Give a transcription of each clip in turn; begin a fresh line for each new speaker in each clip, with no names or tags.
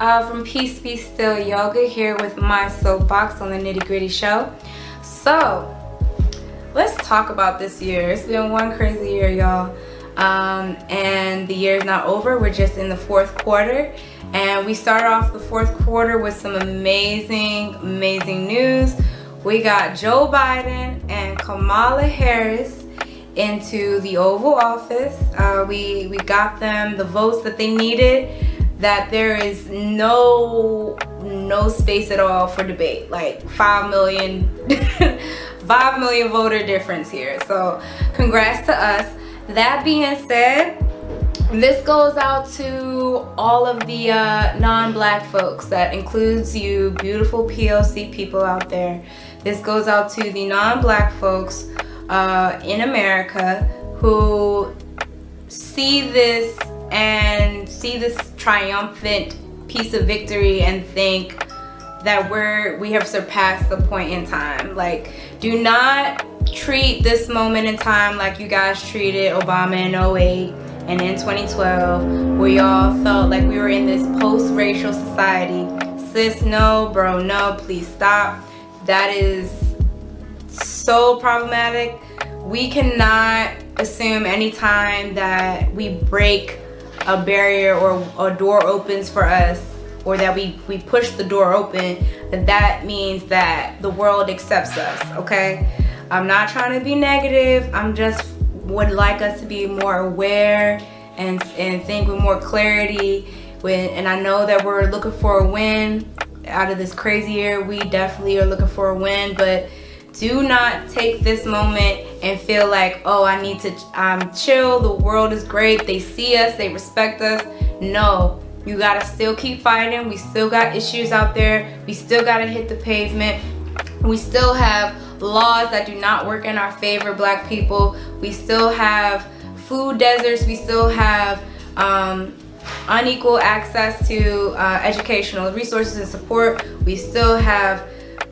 uh, from Peace Be Still Yoga here with my soapbox on the Nitty Gritty Show. So, let's talk about this year. It's been one crazy year, y'all. Um, and the year is not over. We're just in the fourth quarter. And we start off the fourth quarter with some amazing, amazing news. We got Joe Biden and Kamala Harris into the Oval Office. Uh, we, we got them the votes that they needed that there is no no space at all for debate. Like 5 million 5 million voter difference here. So congrats to us. That being said this goes out to all of the uh, non-black folks. That includes you beautiful POC people out there. This goes out to the non-black folks uh, in America who see this and see this triumphant piece of victory and think that we're we have surpassed the point in time. Like do not treat this moment in time like you guys treated Obama in 08 and in 2012 where y'all felt like we were in this post-racial society. Sis no bro no please stop. That is so problematic. We cannot assume anytime that we break a barrier or a door opens for us or that we, we push the door open, that that means that the world accepts us, okay? I'm not trying to be negative. I'm just would like us to be more aware and, and think with more clarity. When, and I know that we're looking for a win out of this crazy year. We definitely are looking for a win, but do not take this moment and feel like, oh, I need to um, chill. The world is great. They see us. They respect us. No, you got to still keep fighting. We still got issues out there. We still got to hit the pavement. We still have laws that do not work in our favor, black people. We still have food deserts. We still have um, unequal access to uh, educational resources and support. We still have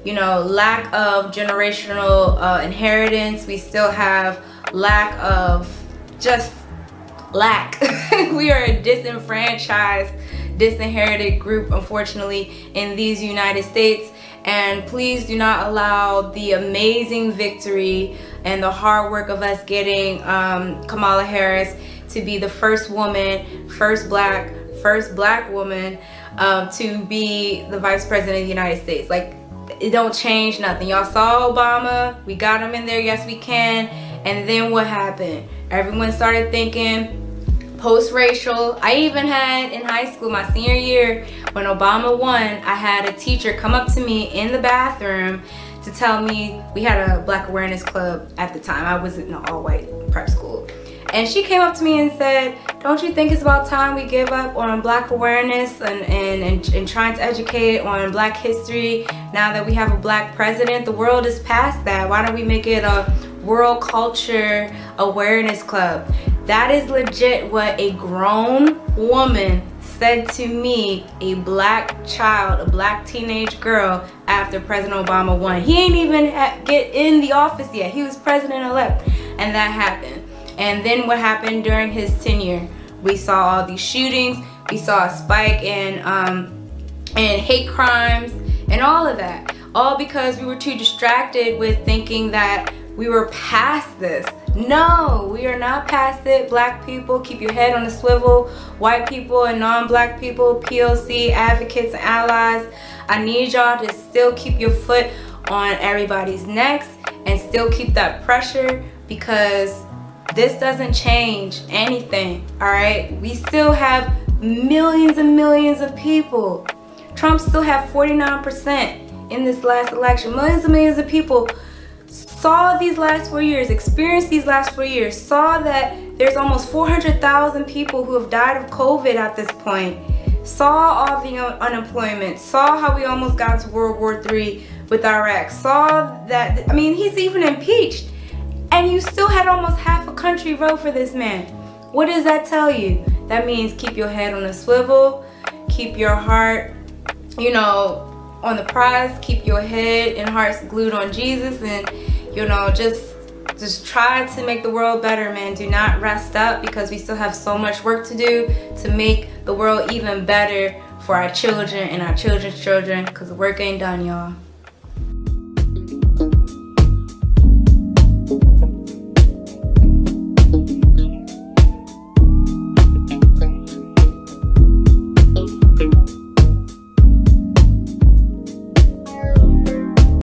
you know, lack of generational uh, inheritance. We still have lack of just lack. we are a disenfranchised, disinherited group, unfortunately, in these United States. And please do not allow the amazing victory and the hard work of us getting um, Kamala Harris to be the first woman, first black, first black woman um, to be the vice president of the United States. Like it don't change nothing. Y'all saw Obama, we got him in there, yes we can. And then what happened? Everyone started thinking post-racial. I even had in high school, my senior year, when Obama won, I had a teacher come up to me in the bathroom to tell me, we had a black awareness club at the time. I was in an all-white prep school. And she came up to me and said, don't you think it's about time we give up on black awareness and, and, and, and, trying to educate on black history now that we have a black president? The world is past that. Why don't we make it a world culture awareness club? That is legit what a grown woman said to me, a black child, a black teenage girl after President Obama won. He ain't even get in the office yet. He was president-elect and that happened. And then what happened during his tenure? We saw all these shootings. We saw a spike in, um, in hate crimes and all of that. All because we were too distracted with thinking that we were past this. No, we are not past it. Black people, keep your head on the swivel. White people and non-black people, POC, advocates, and allies. I need y'all to still keep your foot on everybody's necks and still keep that pressure because this doesn't change anything, all right? We still have millions and millions of people. Trump still had 49% in this last election. Millions and millions of people saw these last four years, experienced these last four years, saw that there's almost 400,000 people who have died of COVID at this point, saw all the unemployment, saw how we almost got to World War III with Iraq, saw that, I mean, he's even impeached and you still had almost half a country vote for this man. What does that tell you? That means keep your head on a swivel, keep your heart, you know, on the prize, keep your head and hearts glued on Jesus and, you know, just just try to make the world better, man. Do not rest up because we still have so much work to do to make the world even better for our children and our children's children because the work ain't done, y'all.